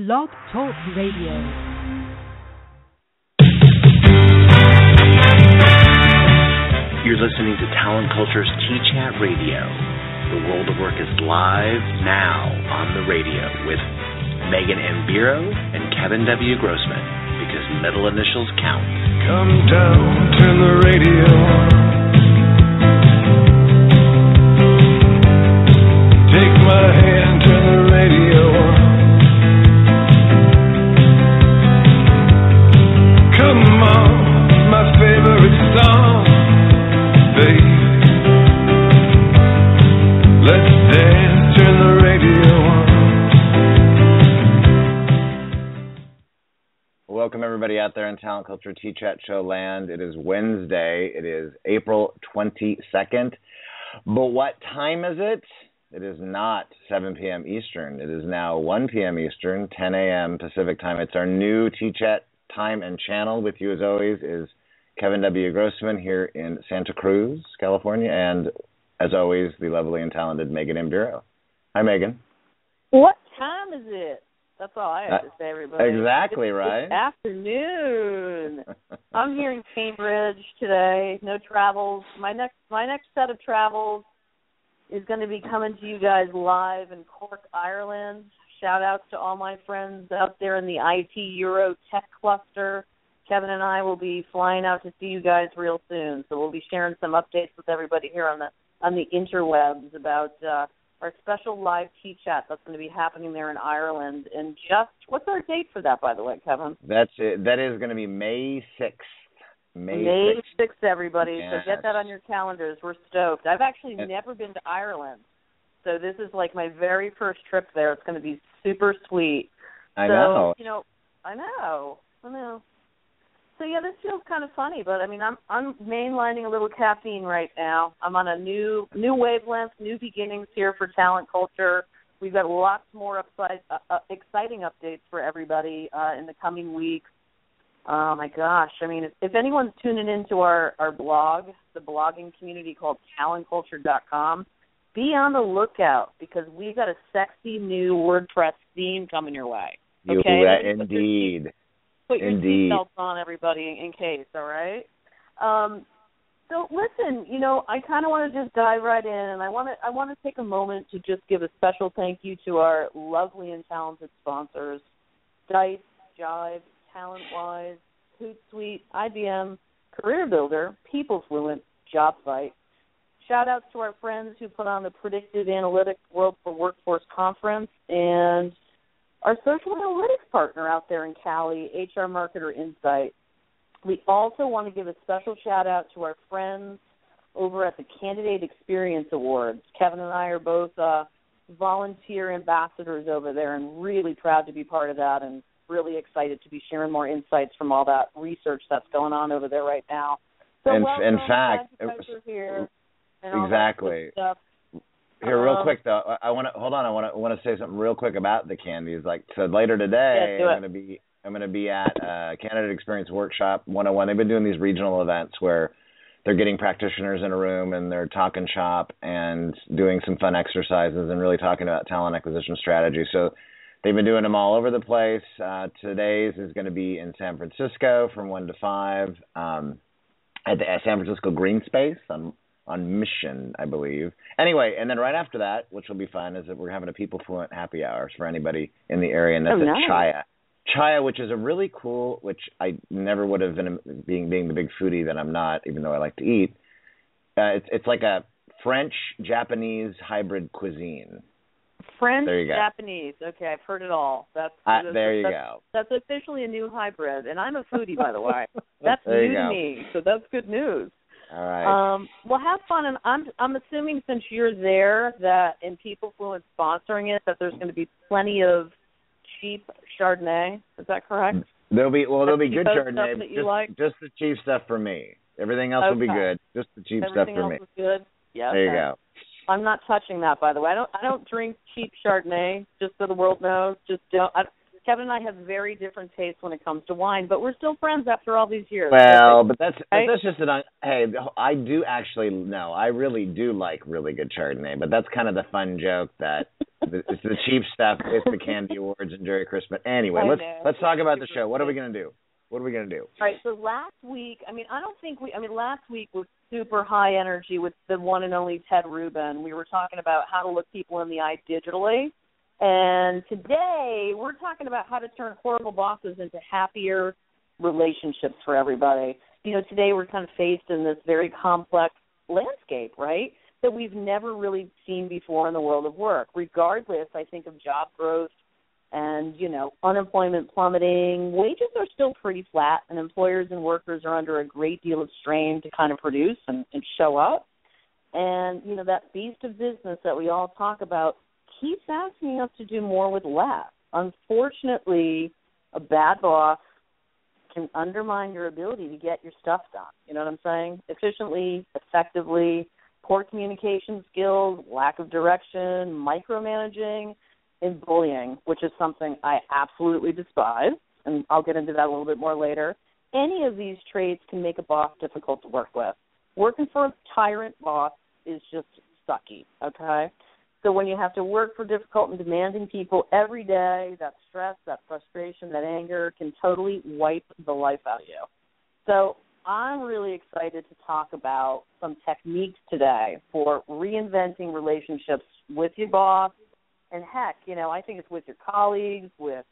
Blog Talk Radio. You're listening to Talent Culture's T Chat Radio. The world of work is live now on the radio with Megan M. Biro and Kevin W. Grossman because middle initials count. Come down, turn the radio. Take my hand, out there in Talent Culture T Chat Show land. It is Wednesday. It is April 22nd. But what time is it? It is not 7 p.m. Eastern. It is now 1 p.m. Eastern, 10 a.m. Pacific time. It's our new T Chat time and channel. With you as always is Kevin W. Grossman here in Santa Cruz, California, and as always, the lovely and talented Megan M. Biro. Hi, Megan. What time is it? That's all I have Uh, to say, everybody. exactly It's- right. It's afternoon. I'm here in Cambridge today. No travels. My next my next set of travels is going to be coming to you guys live in Cork, Ireland. Shout outs to all my friends out there in the IT Euro Tech Cluster. Kevin and I will be flying out to see you guys real soon. So we'll be sharing some updates with everybody here on the on the interwebs about uh, our special live T Chat that's going to be happening there in Ireland. And just what's our date for that, by the way, Kevin? That's it. That is going to be May 6th. May, May 6th. 6th, everybody. So get that on your calendars. We're stoked. I've actually And- never been to Ireland. So this is like my very first trip there. It's going to be super sweet. I so, know. You know, I know. I know. So yeah, this feels kind of funny, but I mean, I'm I'm mainlining a little caffeine right now. I'm on a new new wavelength, new beginnings here for talent culture. We've got lots more upside, uh, uh, exciting updates for everybody uh, in the coming weeks. Oh my gosh! I mean, if, if anyone's tuning into our our blog, the blogging community called TalentCulture.com, be on the lookout because we've got a sexy new WordPress theme coming your way. You, okay, uh, put your indeed. Put your seatbelts on, everybody, in case. All right. Um, so listen, you know, I kind of want to just dive right in, and I want to I want to take a moment to just give a special thank you to our lovely and talented sponsors, Dice, Jibe, TalentWise, Hootsuite, IBM, Career Builder, People Fluent, Jobvite. Shout outs to our friends who put on the Predictive Analytics World for Workforce Conference and our social analytics partner out there in Cali, HR Marketer Insight. We also want to give a special shout out to our friends over at the Candidate Experience Awards. Kevin and I are both uh, volunteer ambassadors over there and really proud to be part of that and really excited to be sharing more insights from all that research that's going on over there right now. So In- in fact, here. and all that good Exactly. Here, real Um, quick though, I- I want to hold on. I want to want to say something real quick about the CandEs. Like, so later today, Yeah. I'm going to be I'm going to be at uh, Candidate Experience Workshop 101. They've been doing these regional events where they're getting practitioners in a room and they're talking shop and doing some fun exercises and really talking about talent acquisition strategy. So they've been doing them all over the place. Uh, today's is going to be in San Francisco from one to five um, at the San Francisco Green Space on on Mission, I believe. Anyway, and then right after that, which will be fun, is that we're having a people fluent happy hours for anybody in the area, and that's Oh, at nice. Chaya. Chaya, which is a really cool, which I never would have been being being the big foodie that I'm not, even though I like to eat. Uh, it's it's like a French Japanese hybrid cuisine. French, There you go. Japanese. Okay, I've heard it all. That's, Uh, that's there you that's, go. That's officially a new hybrid, and I'm a foodie, by the way. That's new to me, so that's good news. All right. Um, well, have fun, and I'm I'm assuming since you're there that in People Fluent sponsoring it, that there's going to be plenty of cheap Chardonnay. Is that correct? there'll be well, there'll be good Chardonnay, that you just, like? just the cheap stuff for me. Everything else will be good. Just the cheap Everything stuff for else me. is good. Yeah. There you go. I'm not touching that, by the way. I don't I don't drink cheap Chardonnay. Just so the world knows. Just don't. I, Kevin and I have very different tastes when it comes to wine, but we're still friends after all these years. Well, but that's Right? that's just an un- hey. I do actually no. I really do like really good Chardonnay, but that's kind of the fun joke that it's the cheap stuff. It's the CandE awards and Jerry Christmas. Anyway, I let's know. let's talk about the show. What are we gonna do? What are we gonna do? All right, so last week, I mean, I don't think we, I mean, last week was super high energy with the one and only Ted Rubin. We were talking about how to look people in the eye digitally. And today, we're talking about how to turn horrible bosses into happier relationships for everybody. You know, today we're kind of faced in this very complex landscape, right? That we've never really seen before in the world of work. Regardless, I think of job growth and you know unemployment plummeting wages are still pretty flat and employers and workers are under a great deal of strain to kind of produce and, and show up and you know that beast of business that we all talk about keeps asking us to do more with less unfortunately a bad boss can undermine your ability to get your stuff done you know what i'm saying efficiently effectively poor communication skills lack of direction micromanaging in bullying, which is something I absolutely despise, and I'll get into that a little bit more later. Any of these traits can make a boss difficult to work with. Working for a tyrant boss is just sucky, okay? So when you have to work for difficult and demanding people every day, that stress, that frustration, that anger can totally wipe the life out of you. So I'm really excited to talk about some techniques today for reinventing relationships with your boss, and heck, you know, I think it's with your colleagues, with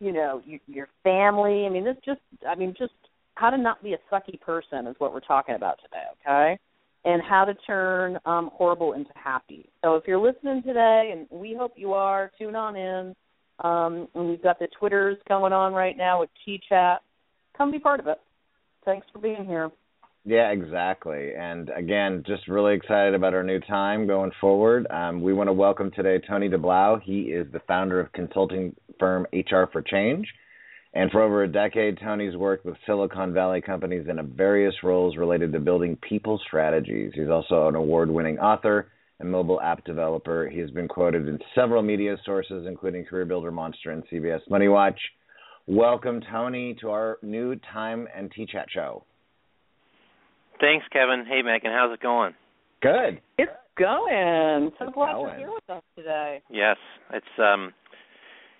you know your, your family. I mean, this just, I mean, just how to not be a sucky person is what we're talking about today, okay? And how to turn um, horrible into happy. So if you're listening today, and we hope you are, tune on in. Um, and we've got the Twitters going on right now with T Chat. Come be part of it. Thanks for being here. Yeah, exactly. And again, just really excited about our new time going forward. Um, we want to welcome today Tony Deblauwe. He is the founder of consulting firm HR4Change. And for over a decade, Tony's worked with Silicon Valley companies in various roles related to building people strategies. He's also an award winning author and mobile app developer. He has been quoted in several media sources, including Career Builder Monster and CBS Money Watch. Welcome, Tony, to our new Time and T Chat show. Thanks, Kevin. Hey, Megan, how's it going? Good. It's going. So It's glad going. you're here with us today. Yes, it's um,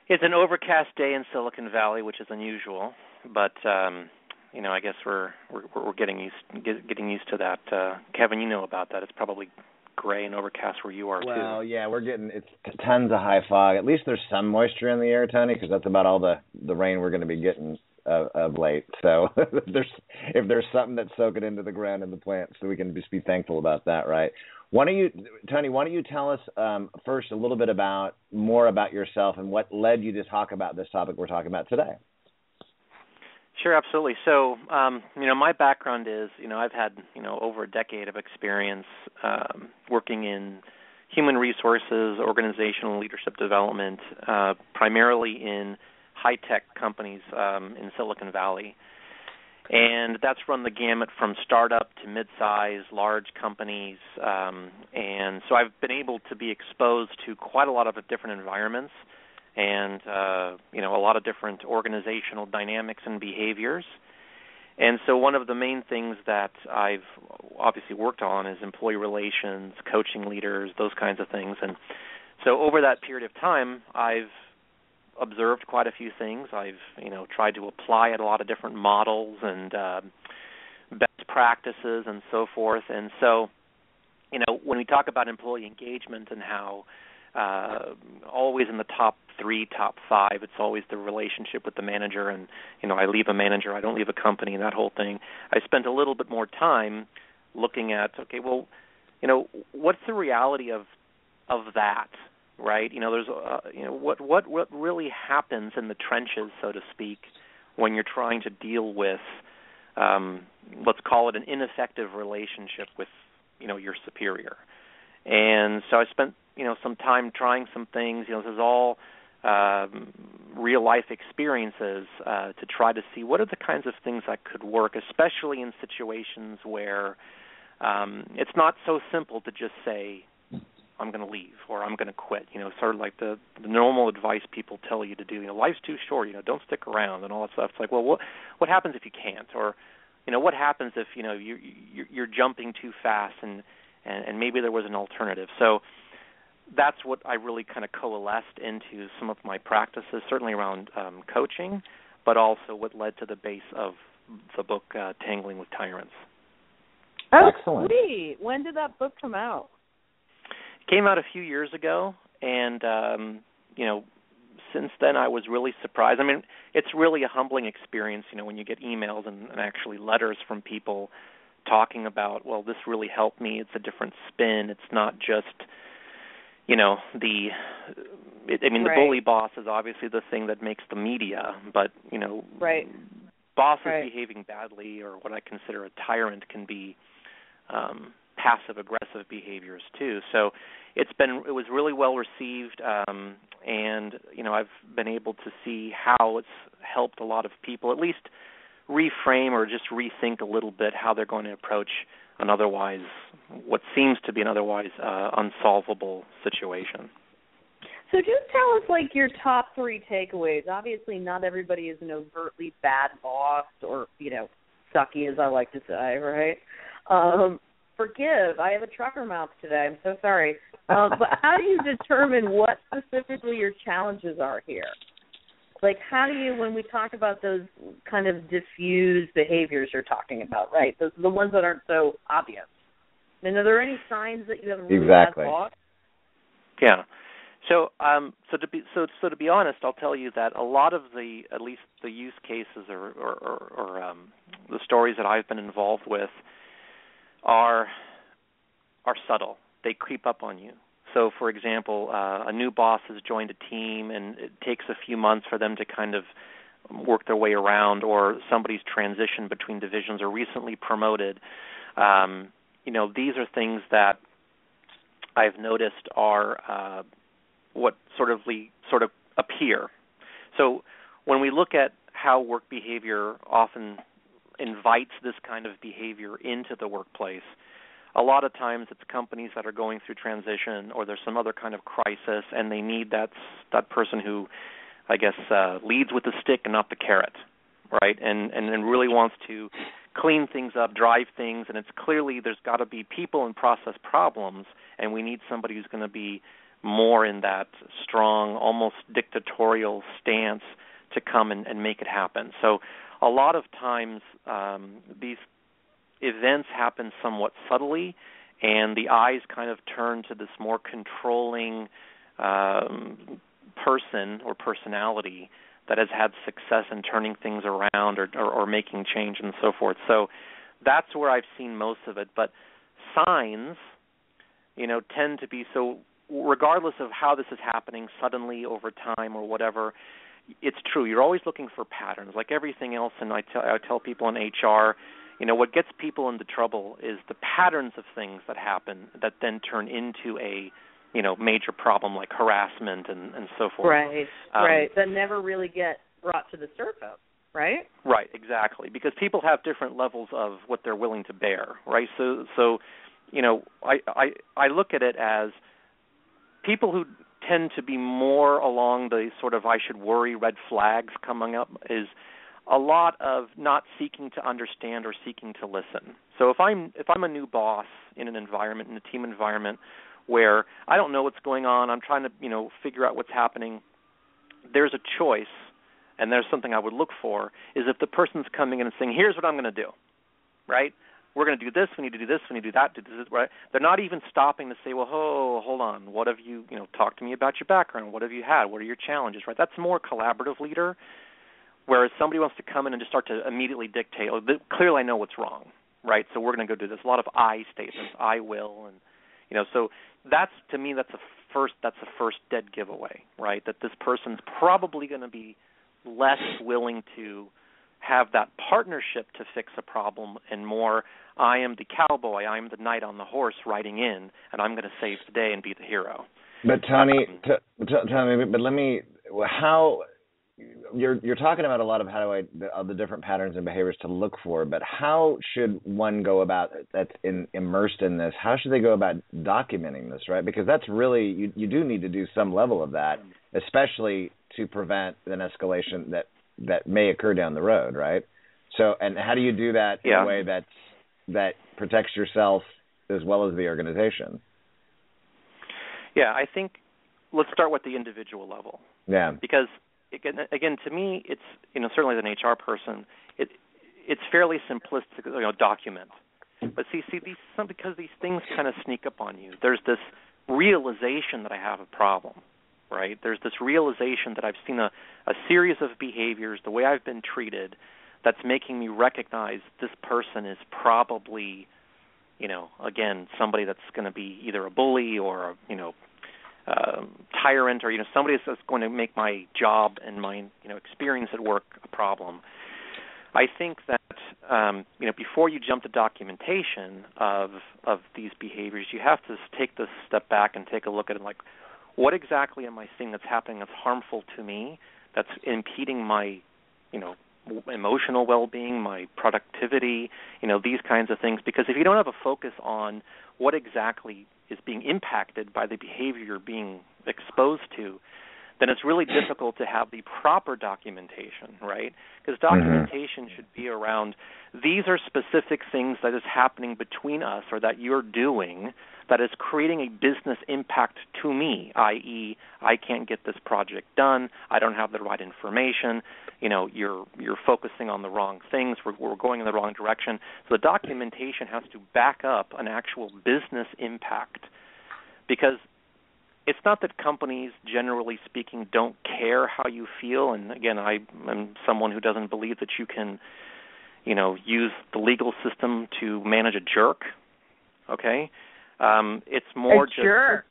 it's an overcast day in Silicon Valley, which is unusual, but um, you know, I guess we're we're, we're getting used get, getting used to that. Uh, Kevin, you know about that. It's probably gray and overcast where you are Well, too. Well, yeah, we're getting it's tons of high fog. At least there's some moisture in the air, Tony, because that's about all the the rain we're going to be getting uh, of late. So there's if there's something that's soaking into the ground in the plants, so we can just be thankful about that, right? Why don't you, Tony? Why don't you tell us um, first a little bit about more about yourself and what led you to talk about this topic we're talking about today? Sure, absolutely. So, um, you know, my background is, you know, I've had, you know, over a decade of experience um, working in human resources, organizational leadership development, uh, primarily in high-tech companies um, in Silicon Valley. And that's run the gamut from startup to mid-size, large companies. Um, and so I've been able to be exposed to quite a lot of different environments and uh, you know a lot of different organizational dynamics and behaviors. And so one of the main things that I've obviously worked on is employee relations, coaching leaders, those kinds of things. And so over that period of time, I've observed quite a few things. I've you know tried to apply at a lot of different models and uh, best practices and so forth. And so you know when we talk about employee engagement and how uh, always in the top three, top five. It's always the relationship with the manager, and you know, I leave a manager, I don't leave a company, and that whole thing. I spent a little bit more time looking at, okay, well, you know, what's the reality of of that, right? You know, there's, uh, you know, what what what really happens in the trenches, so to speak, when you're trying to deal with, um, let's call it an ineffective relationship with, you know, your superior. And so I spent you know some time trying some things. You know, this is all um, real life experiences uh, to try to see what are the kinds of things that could work, especially in situations where um, it's not so simple to just say I'm going to leave or I'm going to quit. You know, sort of like the the normal advice people tell you to do. You know, life's too short. You know, don't stick around and all that stuff. It's like, well, what what happens if you can't? Or, you know, what happens if you know you you're, you're jumping too fast and, and and maybe there was an alternative. So that's what I really kind of coalesced into some of my practices, certainly around um, coaching, but also what led to the base of the book uh, Tangling with Tyrants. Oh, Excellent. sweet. When did that book come out? Came out a few years ago, and um, you know, since then I was really surprised. I mean, it's really a humbling experience, you know, when you get emails and, and actually letters from people talking about, well, this really helped me. It's a different spin. It's not just, you know, the. It, I mean, Right. the bully boss is obviously the thing that makes the media, but you know, Right. bosses Right. behaving badly or what I consider a tyrant can be um, passive aggressive behaviors too. So it's been it was really well received, um, and you know I've been able to see how it's helped a lot of people at least reframe or just rethink a little bit how they're going to approach an otherwise what seems to be an otherwise uh, unsolvable situation. So just tell us like your top three takeaways. Obviously, not everybody is an overtly bad boss or you know sucky, as I like to say, right? Um, forgive. I have a trucker mouth today. I'm so sorry. Um, but how do you determine what specifically your challenges are here? Like, how do you, when we talk about those kind of diffuse behaviors you're talking about, right? Those the ones that aren't so obvious. And are there any signs that you have a really Exactly. bad? Yeah. So um so to be so so to be honest, I'll tell you that a lot of the at least the use cases or or, or, or um the stories that I've been involved with are are subtle. They creep up on you. So for example, uh, a new boss has joined a team and it takes a few months for them to kind of work their way around or somebody's transitioned between divisions or recently promoted. Um, you know, these are things that I've noticed are uh, what sort of le- sort of appear. So when we look at how work behavior often invites this kind of behavior into the workplace, a lot of times it's companies that are going through transition or there's some other kind of crisis and they need that that person who I guess uh, leads with the stick and not the carrot, right? And and and really wants to clean things up, drive things, and it's clearly there's got to be people and process problems, and we need somebody who's going to be more in that strong, almost dictatorial stance to come and, and make it happen. So a lot of times um, these events happen somewhat subtly, and the eyes kind of turn to this more controlling um, person or personality that has had success in turning things around or, or, or making change and so forth. So that's where I've seen most of it. But signs, you know, tend to be so. Regardless of how this is happening suddenly over time or whatever, it's true. You're always looking for patterns, like everything else. And I tell I tell people in HR, you know, what gets people into trouble is the patterns of things that happen that then turn into a you know major problem like harassment and and so forth. Right, Um, right. That never really get brought to the surface, right? Right, exactly. Because people have different levels of what they're willing to bear, right? So so you know, I I I look at it as people who tend to be more along the sort of I should worry red flags coming up is a lot of not seeking to understand or seeking to listen. So if I'm if I'm a new boss in an environment in a team environment where I don't know what's going on, I'm trying to, you know, figure out what's happening, there's a choice and there's something I would look for is if the person's coming in and saying, "Here's what I'm going to do." Right? We're going to do this, we need to do this, we need to do that, do this, right? They're not even stopping to say, "Well, oh, hold on. What have you, you know, talk to me about your background. What have you had? What are your challenges?" Right? That's more collaborative leader whereas somebody wants to come in and just start to immediately dictate, "Oh, clearly I know what's wrong." Right? So we're going to go do this. A lot of I statements, I will and you know, so that's to me that's a first that's a first dead giveaway, right? That this person's probably going to be less willing to have that partnership to fix a problem and more I am the cowboy, I am the knight on the horse riding in and I'm going to save the day and be the hero. But Tony, t- t- Tony, but let me. How you're you're talking about a lot of how do I the, of the different patterns and behaviors to look for, but how should one go about that's in, immersed in this? How should they go about documenting this, right? Because that's really you you do need to do some level of that, especially to prevent an escalation that that may occur down the road, right? So, and how do you do that in Yeah. a way that's that protects yourself as well as the organization? Yeah, I think let's start with the individual level. Yeah. Because again, again, to me, it's you know certainly as an HR person, it it's fairly simplistic. You know, document. But see, see these some because these things kind of sneak up on you. There's this realization that I have a problem, right? There's this realization that I've seen a a series of behaviors, the way I've been treated, that's making me recognize this person is probably, you know, again somebody that's going to be either a bully or a, you know um, tyrant or you know somebody that's going to make my job and my you know experience at work a problem. I think that um, you know before you jump to documentation of of these behaviors, you have to take this step back and take a look at it like what exactly am I seeing that's happening that's harmful to me, that's impeding my you know emotional well-being, my productivity, you know these kinds of things. Because if you don't have a focus on what exactly is being impacted by the behavior you're being exposed to, then it's really difficult to have the proper documentation, right? Because Mm-hmm. documentation should be around these are specific things that is happening between us or that you're doing that is creating a business impact to me, i.e., I can't get this project done, I don't have the right information, you know, you're you're focusing on the wrong things, we're we're going in the wrong direction. So the documentation has to back up an actual business impact because it's not that companies generally speaking don't care how you feel. And again I am someone who doesn't believe that you can you know use the legal system to manage a jerk okay? Um it's more a just jerk.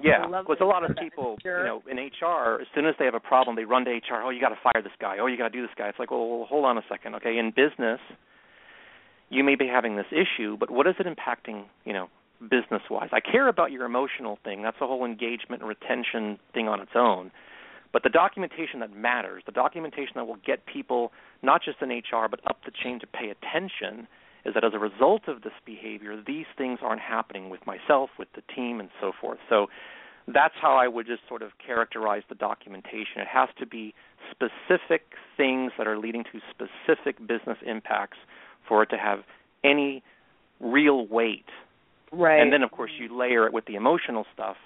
yeah because a lot of people you know in HR as soon as they have a problem they run to HR oh you got to fire this guy. Oh you got to do this guy. It's like well hold on a second okay? In business you may be having this issue but what is it impacting you know business wise. I care about your emotional thing. That's a whole engagement and retention thing on its own. But the documentation that matters, the documentation that will get people not just in HR but up the chain to pay attention is that as a result of this behavior, these things aren't happening with myself, with the team and so forth. So that's how I would just sort of characterize the documentation. It has to be specific things that are leading to specific business impacts for it to have any real weight Right. and then of course you layer it with the emotional stuff,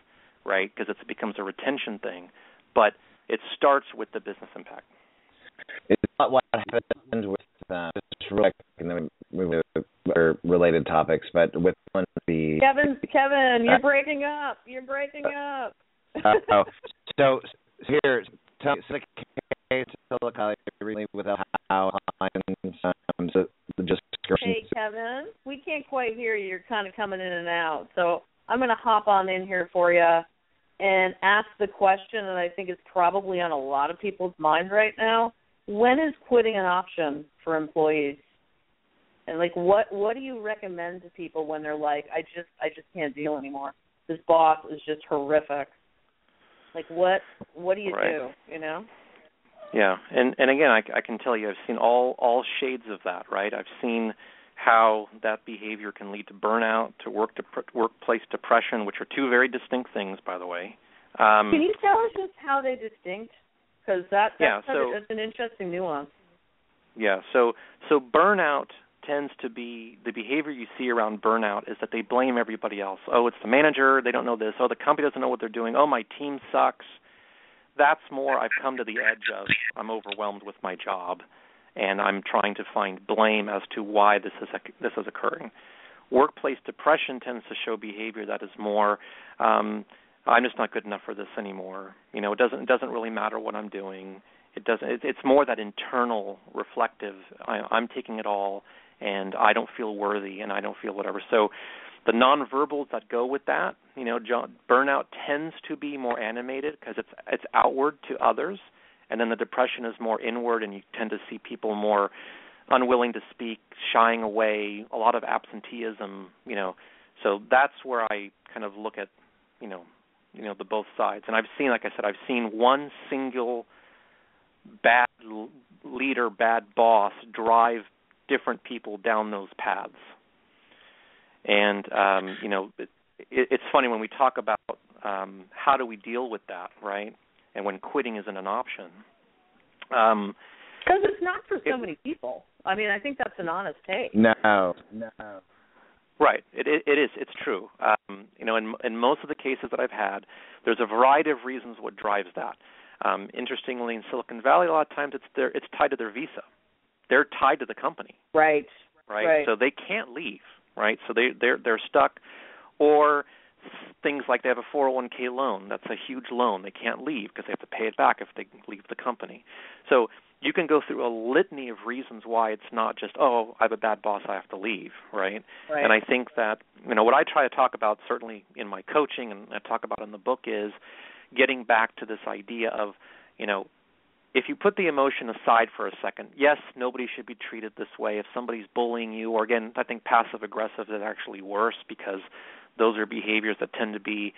right? Because it becomes a retention thing. But it starts with the business impact. It's not what happened with uh, just real quick, and then we move to other related topics, but with one of the Kevin, Kevin, you're Uh, breaking up. You're breaking up. uh, oh, so so here, tell me, so the case Silicon recently with how um, so just Hey, Kevin, we can't quite hear you. You're kind of coming in and out. So I'm going to hop on in here for you and ask the question that I think is probably on a lot of people's minds right now. When is quitting an option for employees? And like, what what do you recommend to people when they're like, I just I just can't deal anymore. This boss is just horrific. Like, what what do you Right. do? You know? Yeah, and and again, I, I can tell you, I've seen all all shades of that. Right, I've seen how that behavior can lead to burnout, to work to workplace depression, which are two very distinct things, by the way. Um, Can you tell us just how they distinct? Because that that's, Yeah, so- that's an interesting nuance. Yeah. So so burnout tends to be the behavior you see around burnout is that they blame everybody else. Oh, it's the manager, they don't know this. Oh, the company doesn't know what they're doing. Oh, my team sucks. That's more I've come to the edge of I'm overwhelmed with my job and I'm trying to find blame as to why this is this is occurring. Workplace depression tends to show behavior that is more um I'm just not good enough for this anymore. You know, it doesn't it doesn't really matter what I'm doing it doesn't it, it's more that internal reflective I, i'm taking it all and i don't feel worthy and i don't feel whatever so the nonverbals that go with that you know John, burnout tends to be more animated because it's it's outward to others and then the depression is more inward and you tend to see people more unwilling to speak shying away a lot of absenteeism you know so that's where i kind of look at you know you know the both sides and i've seen like i said i've seen one single bad leader, bad boss drive different people down those paths. And um, you know, it, it, it's funny when we talk about um, how do we deal with that, right? And when quitting isn't an option. Um, Because it's not for so It- many people. I mean, I think that's an honest take. no, no. Right. It, it, it is. It's true. Um, um, you know, in in most of the cases that I've had, there's a variety of reasons what drives that. Um, interestingly, in Silicon Valley, a lot of times it's their it's tied to their visa. They're tied to the company. Right. Right. Right. So they can't leave. Right. So they they're they're stuck, or things like they have a 401k loan. That's a huge loan. They can't leave because they have to pay it back if they leave the company. So you can go through a litany of reasons why it's not just oh I have a bad boss I have to leave right, right. and I think that you know what I try to talk about certainly in my coaching and I talk about in the book is getting back to this idea of you know if you put the emotion aside for a second yes nobody should be treated this way if somebody's bullying you or again I think passive aggressive is actually worse because those are behaviors that tend to be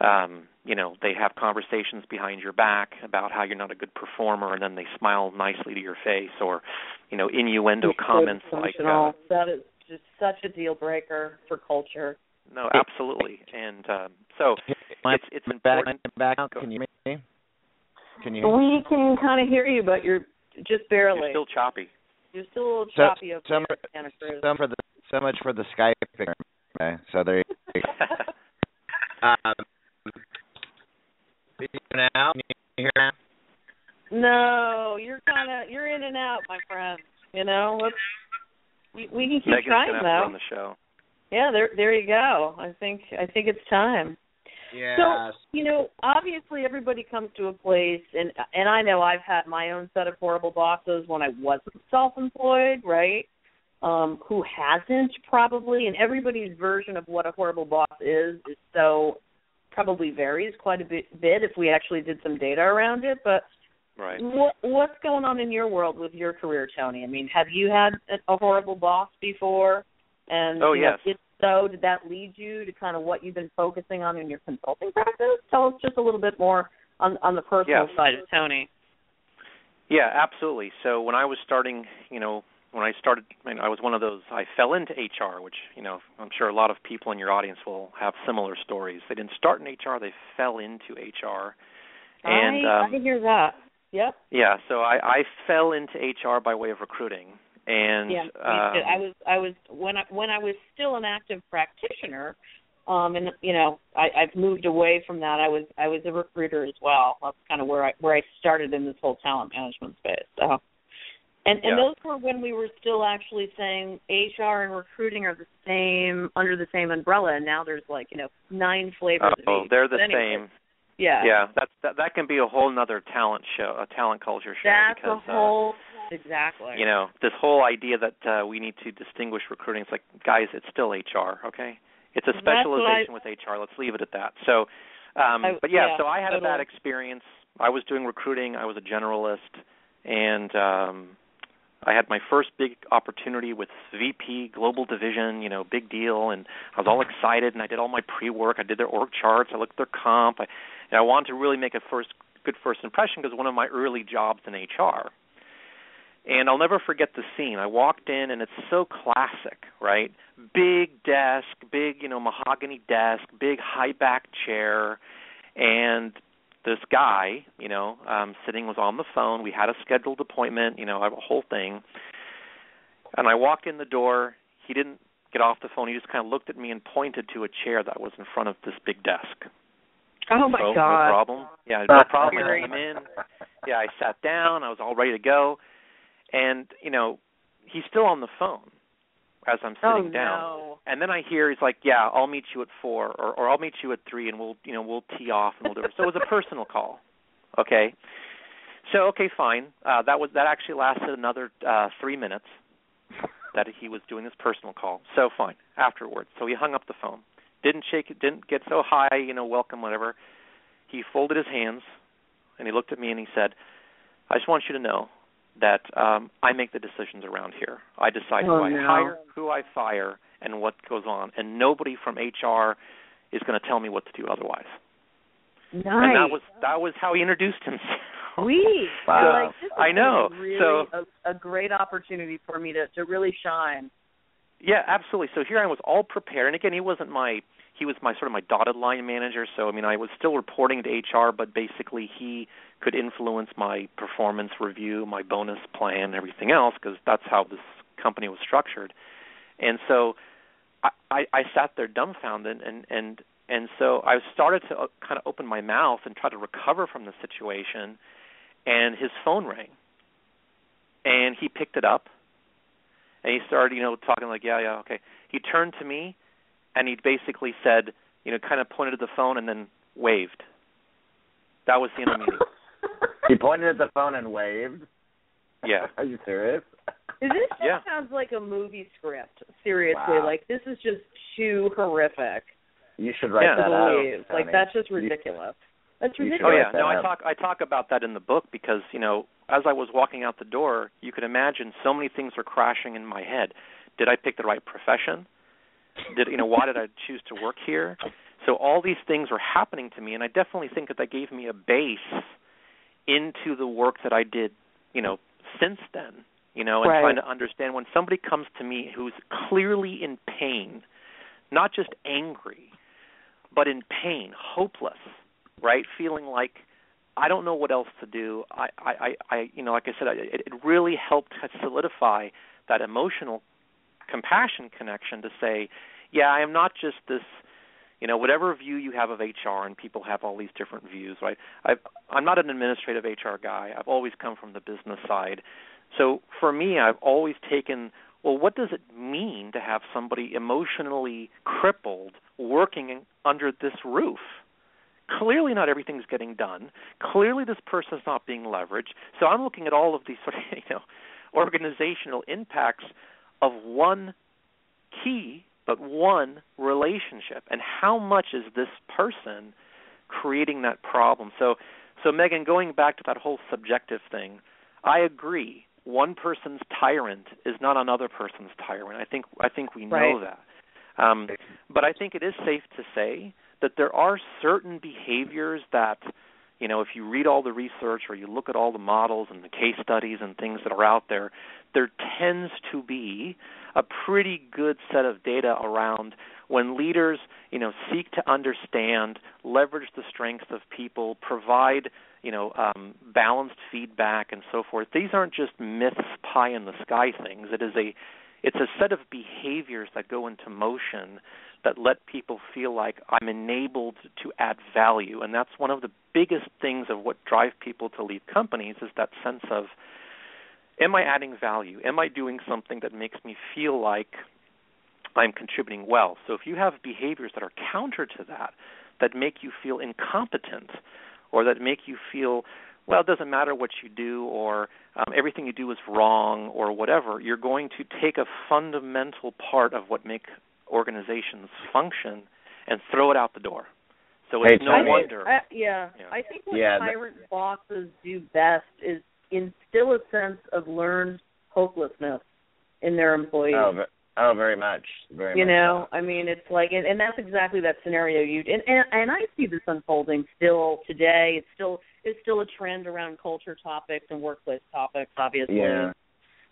um, you know, they have conversations behind your back about how you're not a good performer, and then they smile nicely to your face, or you know, innuendo comments like uh, that is just such a deal breaker for culture. No, absolutely, and um, so it's it's important. Back, back can you hear me? Can you? We can kind of hear you, but you're just barely. You're still choppy. You're still a little so, choppy over so, there, Santa So for the so much for the Skype. Okay, so there you go. um, now? Can you hear now? No, you're kind of you're in and out, my friend. You know, let's we, we can keep Megan's trying gonna though. on the show. Yeah, there there you go. I think I think it's time. Yeah. So you know, obviously everybody comes to a place, and and I know I've had my own set of horrible bosses when I wasn't self-employed, right? Um, who hasn't probably, and everybody's version of what a horrible boss is is so probably varies quite a bit, bit if we actually did some data around it. But right. what what's going on in your world with your career, Tony? I mean, have you had a horrible boss before? And oh you know, yes. So, did that lead you to kind of what you've been focusing on in your consulting practice? Tell us just a little bit more on on the personal yes. side of Tony. Yeah, absolutely. So when I was starting, you know, when I started, I, mean, I was one of those. I fell into HR, which you know I'm sure a lot of people in your audience will have similar stories. They didn't start in HR; they fell into HR. And I, um, I hear that. Yep. Yeah, so I, I fell into HR by way of recruiting, and yeah, um, I was I was when I when I was still an active practitioner, um, and you know I, I've moved away from that. I was I was a recruiter as well. That's kind of where I where I started in this whole talent management space. So and and Yeah. those were when we were still actually saying HR and recruiting are the same under the same umbrella. And now there's like you know nine flavors. of oh, they're the anyway, same. Yeah. Yeah, that's that, that can be a whole nother talent show, a talent culture show. That's because, a whole exactly. You know, this whole idea that uh, we need to distinguish recruiting. It's like, guys, it's still HR. Okay, it's a what I- specialization with HR. Let's leave it at that. So, um, I- but yeah, yeah, so I had a bad experience. I was doing recruiting. I was a generalist, and um, I had my first big opportunity with VP Global Division. You know, big deal, and I was all excited. And I did all my pre-work. I did their org charts. I looked at their comp. I, and I wanted to really make a first good first impression because one of my early jobs in HR. And I'll never forget the scene. I walked in and it's so classic, right? Big desk, big, you know, mahogany desk, big high back chair, and this guy, you know, um sitting was on the phone. We had a scheduled appointment, you know, a whole thing. And I walked in the door. He didn't get off the phone. He just kind of looked at me and pointed to a chair that was in front of this big desk. Oh my so, god. No problem. Yeah, no problem. I came in. Yeah, I sat down. I was all ready to go, and you know, he's still on the phone as I'm Oh sitting down. no. And then I hear he's like, "Yeah, I'll meet you at four, or or I'll meet you at three, and we'll you know we'll tee off and we'll do it." So it was a personal call. Okay. So okay, fine. Uh, that was that actually lasted another uh, three minutes. That he was doing this personal call. So fine. Afterwards, so he hung up the phone. Didn't shake it. Didn't get so high. You know, welcome, whatever. He folded his hands, and he looked at me and he said, "I just want you to know that um, I make the decisions around here. I decide Oh, who I no. hire, who I fire, and what goes on, and nobody from HR is going to tell me what to do otherwise." Nice. And that was that was how he introduced himself. Sweet. Wow. Like, I know. Really So- a, a great opportunity for me to to really shine. Yeah, absolutely. So here I was all prepared, and again, he wasn't my he was my sort of my dotted line manager. So I mean, I was still reporting to HR, but basically he could influence my performance review, my bonus plan, everything else, because that's how this company was structured. And so I, I I sat there dumbfounded and and and so I started to uh, kind of open my mouth and try to recover from the situation and his phone rang. And he picked it up and he started you know talking like yeah yeah okay. He turned to me and he basically said you know kind of pointed at the phone and then waved. That was the end of the meeting pointed at the phone and waved yeah are you serious this just Yeah. sounds like a movie script. Seriously, Wow. like this is just too horrific you should write Yeah. to that out. Like Tony. that's just ridiculous. That's ridiculous. Oh yeah, no, I talk I talk about that in the book because you know as I was walking out the door, you could imagine so many things were crashing in my head. Did I pick the right profession? Did you know why did I choose to work here? So all these things were happening to me, and I definitely think that that gave me a base into the work that I did, you know, since then. You know, and Right. trying to understand when somebody comes to me who's clearly in pain, not just angry, but in pain, hopeless, right? Feeling like I don't know what else to do. I, I, I, you know, like I said, I, it, it really helped to solidify that emotional compassion connection to say, yeah, I am not just this, you know, whatever view you have of HR, and people have all these different views, right? I've, I'm not an administrative HR guy. I've always come from the business side. So for me, I've always taken, well, what does it mean to have somebody emotionally crippled working under this roof? Clearly, not everything's getting done. Clearly, this person's not being leveraged. So I'm looking at all of these sort of, you know, organizational impacts of one key, but one relationship, and how much is this person creating that problem? So, so Megan, going back to that whole subjective thing, I agree. One person's tyrant is not another person's tyrant. I think I think we know Right. that. Um, but I think it is safe to say that there are certain behaviors that, you know, if you read all the research or you look at all the models and the case studies and things that are out there, there tends to be a pretty good set of data around when leaders, you know, seek to understand, leverage the strengths of people, provide, you know, um, balanced feedback and so forth. These aren't just myths, pie in the sky things. It is a it's a set of behaviors that go into motion that let people feel like I'm enabled to add value. And that's one of the biggest things of what drive people to leave companies is that sense of am I adding value? Am I doing something that makes me feel like I'm contributing well? So if you have behaviors that are counter to that, that make you feel incompetent or that make you feel well, it doesn't matter what you do, or um, everything you do is wrong, or whatever. You're going to take a fundamental part of what make organizations function and throw it out the door. So Hey, it's no I Tony. think, wonder. I, yeah, Yeah. I think what Yeah, that- bosses do best is instill a sense of learned hopelessness in their employees. Oh, oh, very much, very much you much. know, so. I mean, it's like, and, and that's exactly that scenario you and, and and I see this unfolding still today. It's still it's still a trend around culture topics and workplace topics. Obviously, Yeah.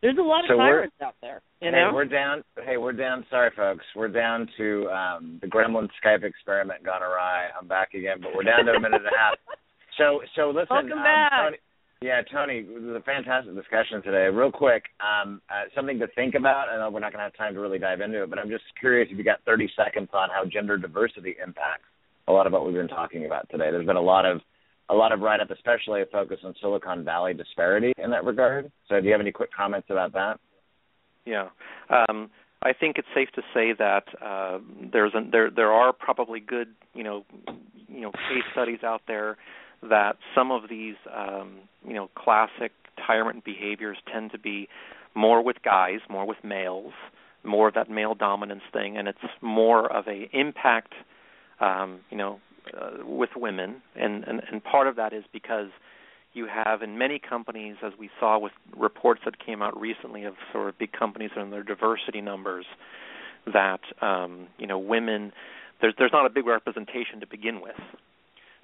There's a lot of So tyrants out there. You hey, know, we're down. Hey, we're down. Sorry, folks. We're down to um, the Gremlin Skype experiment gone awry. I'm back again, but we're down to a minute and a half. So, so listen. Welcome um, back. Tony, yeah, Tony, it was a fantastic discussion today. Real quick, um, uh, something to think about. I know we're not going to have time to really dive into it, but I'm just curious if you got 30 seconds on how gender diversity impacts a lot of what we've been talking about today. There's been a lot of a lot of write up, especially a focus on Silicon Valley disparity in that regard. So, do you have any quick comments about that? Yeah. Um, I think it's safe to say that uh, there's a, there there are probably good you know you know case studies out there that some of these um, you know classic tyrant behaviors tend to be more with guys, more with males, more of that male dominance thing, and it's more of a impact um, you know uh, with women, and, and and part of that is because you have in many companies, as we saw with reports that came out recently of sort of big companies and their diversity numbers, that um, you know women there's there's not a big representation to begin with.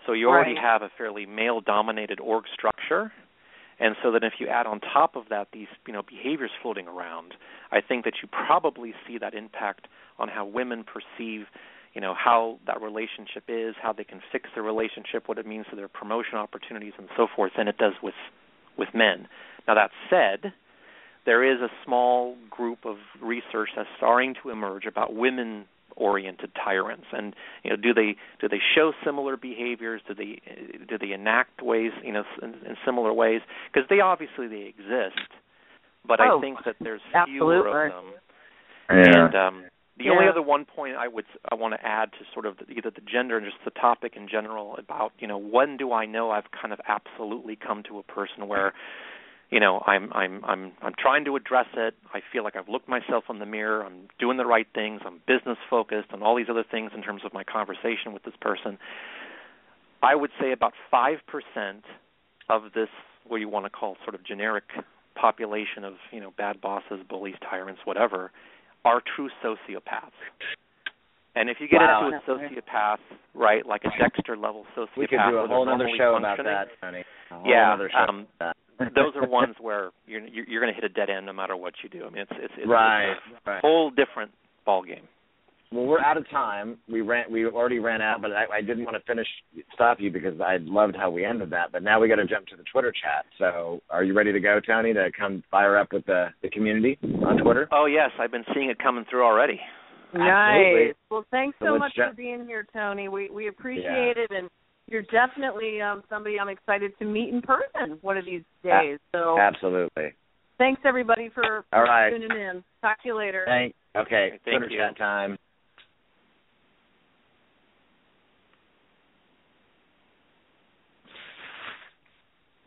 So you already Right. have a fairly male-dominated org structure, and so then if you add on top of that these you know behaviors floating around, I think that you probably see that impact on how women perceive you know how that relationship is, how they can fix their relationship, what it means to their promotion opportunities, and so forth, than it does with with men. Now that said, there is a small group of research that's starting to emerge about women oriented tyrants and you know do they do they show similar behaviors do they do they enact ways you know in, in similar ways because they obviously they exist but oh, i think that there's absolutely. fewer of them Yeah. and um the Yeah. only other one point I would I want to add to sort of the, either the gender and just the topic in general about you know when do I know I've kind of absolutely come to a person where you know I'm I'm I'm I'm trying to address it. I feel like I've looked myself in the mirror. I'm doing the right things. I'm business focused and all these other things in terms of my conversation with this person. I would say about 5% of this what you want to call sort of generic population of you know bad bosses bullies tyrants whatever are true sociopaths. And if you get Wow. into a sociopath, right, like a Dexter level sociopath, we could do a whole other show about that, Tony. Yeah, nother show um, that. those are ones where you're you're, you're going to hit a dead end no matter what you do. I mean, it's it's, it's right, a right. whole different ball game. Well, we're out of time. We ran. We already ran out, but I, I didn't want to finish stop you because I loved how we ended that. But now we got to jump to the Twitter chat. So, are you ready to go, Tony, to come fire up with the the community on Twitter? Oh yes, I've been seeing it coming through already. Absolutely. Nice. Well, thanks So so much ju- for being here, Tony. We we appreciate it, and you're definitely um, somebody I'm excited to meet in person one of these days. So Absolutely. thanks everybody for, for All right. tuning in. Talk to you later. Thank. Okay. Thank Twitter you. chat time.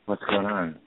What's going on?